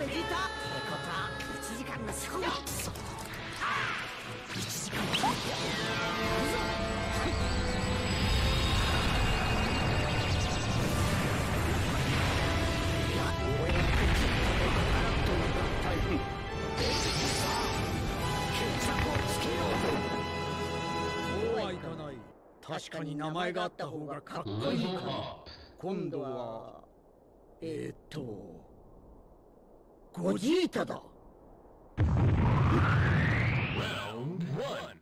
ベジータってことは1時間の仕込みそう1時間の仕込み確かに名前があった方がかっこいいか今度はえー、っとゴジータだ Round one.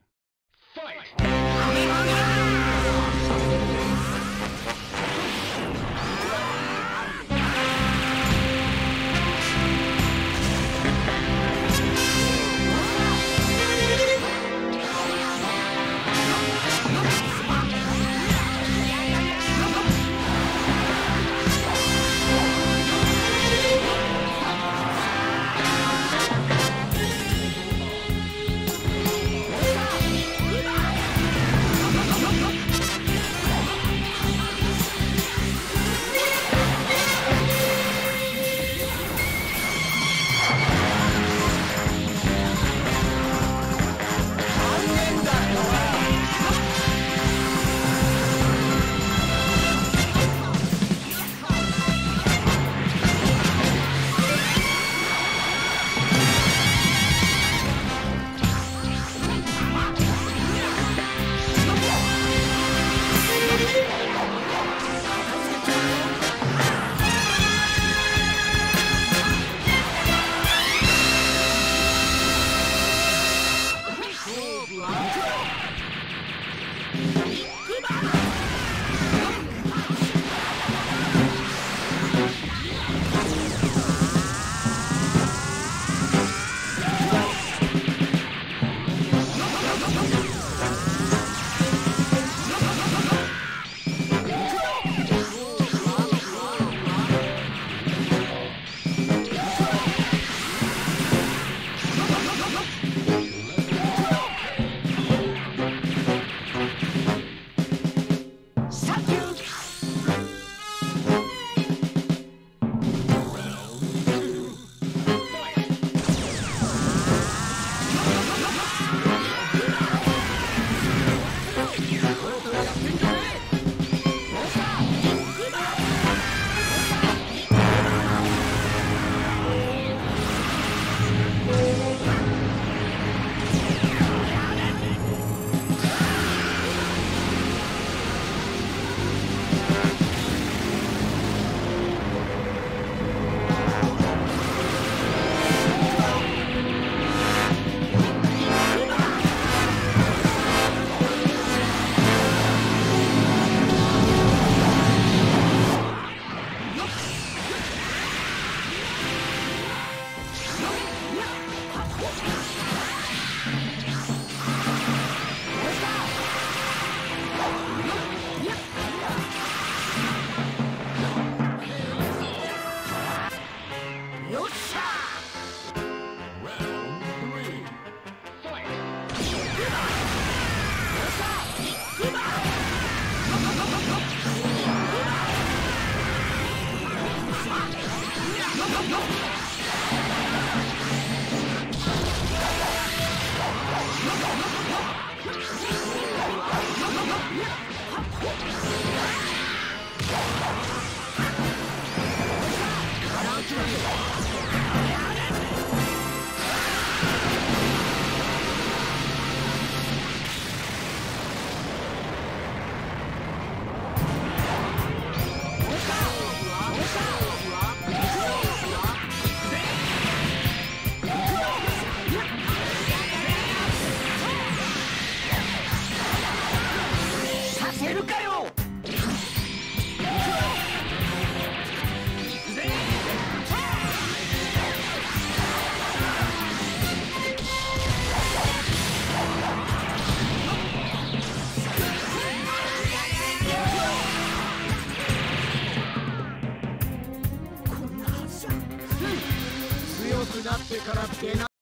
Suck you! Yeah! ってからってな。